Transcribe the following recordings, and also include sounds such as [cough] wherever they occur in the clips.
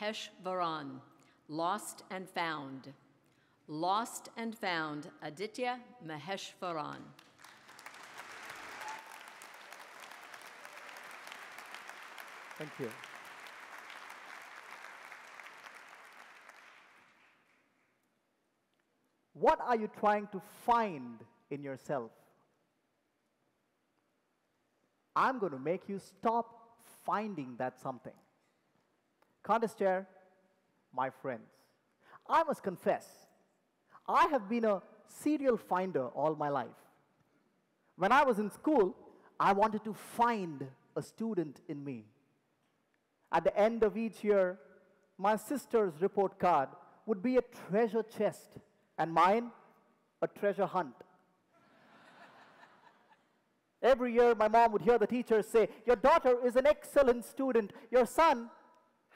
Mahesh Varan, Lost and Found. Lost and Found, Aditya Maheswaran. Thank you. What are you trying to find in yourself? I'm going to make you stop finding that something. Chair, my friends, I must confess, I have been a serial finder all my life. When I was in school, I wanted to find a student in me. At the end of each year, my sister's report card would be a treasure chest, and mine, a treasure hunt. Every year, my mom would hear the teachers say, Your daughter is an excellent student. Your son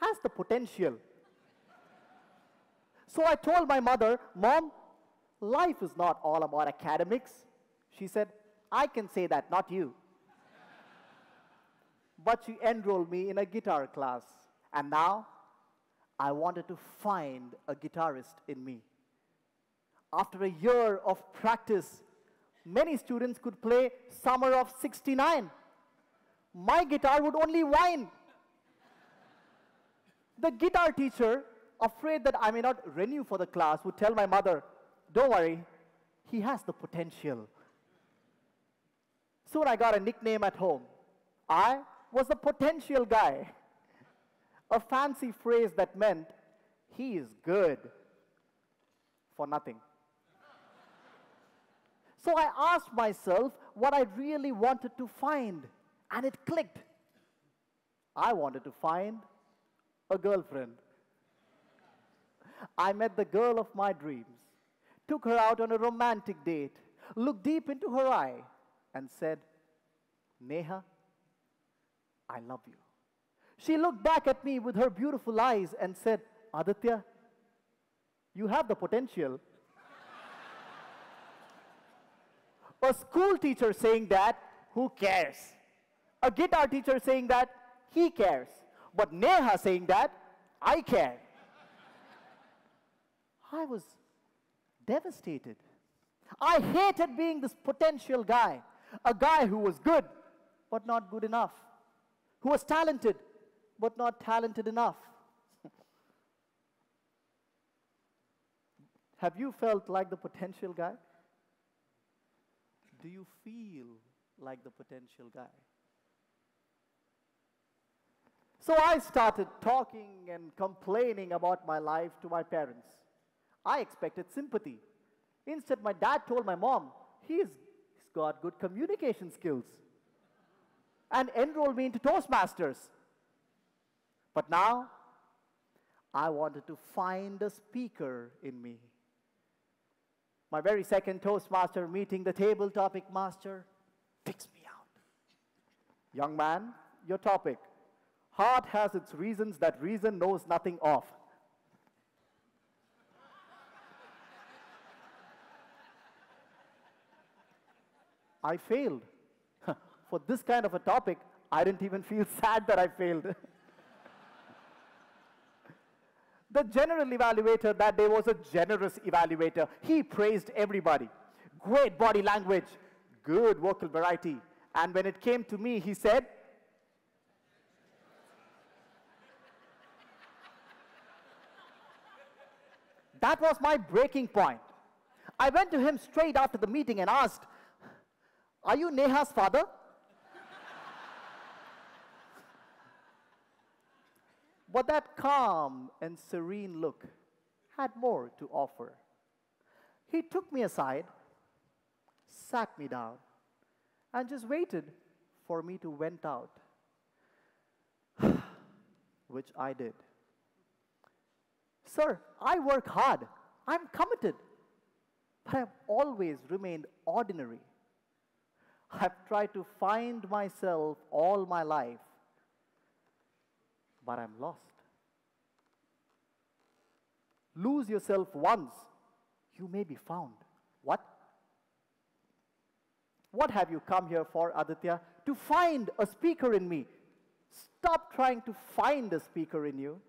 has the potential. So I told my mother, Mom, life is not all about academics. She said, I can say that, not you. but she enrolled me in a guitar class. And now I wanted to find a guitarist in me. After a year of practice, many students could play Summer of 69. My guitar would only whine. The guitar teacher, afraid that I may not renew for the class, would tell my mother, Don't worry, he has the potential. Soon I got a nickname at home. I was the potential guy. A fancy phrase that meant he is good for nothing. So I asked myself what I really wanted to find, and it clicked. I wanted to find a girlfriend. I met the girl of my dreams, took her out on a romantic date, looked deep into her eye, and said, Neha, I love you. She looked back at me with her beautiful eyes and said, Aditya, you have the potential. A school teacher saying that, who cares? A guitar teacher saying that, he cares. But Neha saying that, I care. I was devastated. I hated being this potential guy, a guy who was good, but not good enough, who was talented, but not talented enough. [laughs] Have you felt like the potential guy? Do you feel like the potential guy? So I started talking and complaining about my life to my parents. I expected sympathy. Instead, my dad told my mom, he's, he's got good communication skills and enrolled me into Toastmasters. But now, I wanted to find a speaker in me. My very second Toastmaster meeting, the table topic master, picks me out. Young man, your topic. Heart has its reasons that reason knows nothing of. [laughs] I failed. [laughs] For this kind of a topic, I didn't even feel [laughs] sad that I failed. the general evaluator that day was a generous evaluator. He praised everybody. Great body language, good vocal variety. And when it came to me, he said, That was my breaking point. I went to him straight after the meeting and asked, Are you Neha's father? but that calm and serene look had more to offer. He took me aside, sat me down, and just waited for me to vent out, [sighs] which I did. Sir, I work hard. I'm committed. But I've always remained ordinary. I've tried to find myself all my life, but I'm lost. Lose yourself once, you may be found. What? What have you come here for, Aditya? To find a speaker in me. Stop trying to find a speaker in you.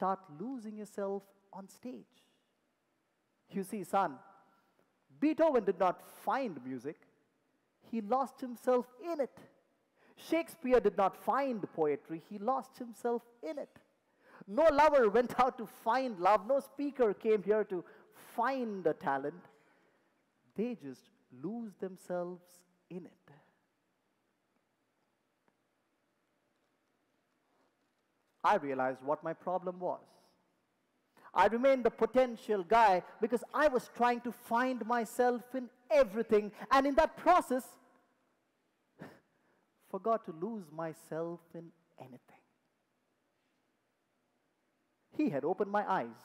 Start losing yourself on stage. You see, son, Beethoven did not find music, he lost himself in it. Shakespeare did not find poetry, he lost himself in it. No lover went out to find love, no speaker came here to find a talent. They just lose themselves in it. I realized what my problem was. I remained the potential guy because I was trying to find myself in everything, and in that process, [laughs] forgot to lose myself in anything. He had opened my eyes.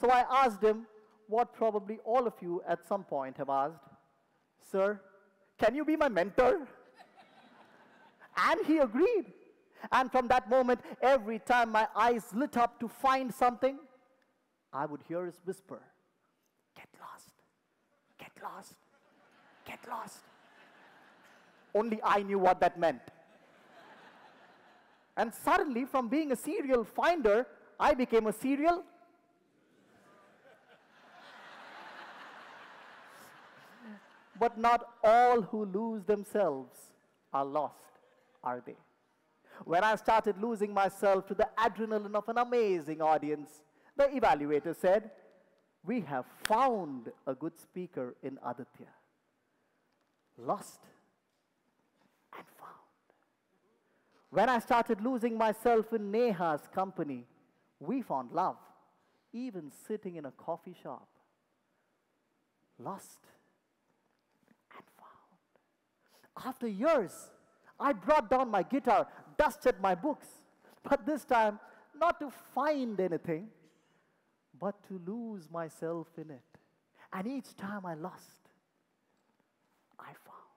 So I asked him what probably all of you at some point have asked Sir, can you be my mentor? [laughs] and he agreed. And from that moment, every time my eyes lit up to find something, I would hear his whisper Get lost, get lost, get lost. Only I knew what that meant. And suddenly, from being a serial finder, I became a serial. [laughs] but not all who lose themselves are lost, are they? When I started losing myself to the adrenaline of an amazing audience, the evaluator said, We have found a good speaker in Aditya. Lost and found. When I started losing myself in Neha's company, we found love, even sitting in a coffee shop. Lost and found. After years, I brought down my guitar, dusted my books, but this time not to find anything, but to lose myself in it. And each time I lost, I found.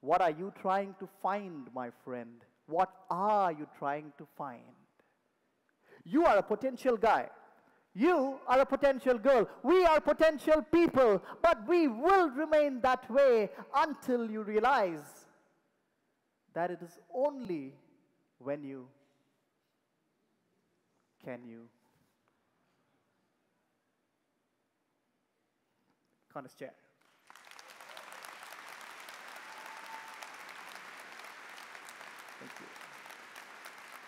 What are you trying to find, my friend? What are you trying to find? You are a potential guy. You are a potential girl. We are potential people, but we will remain that way until you realize that it is only when you can you Conus chair.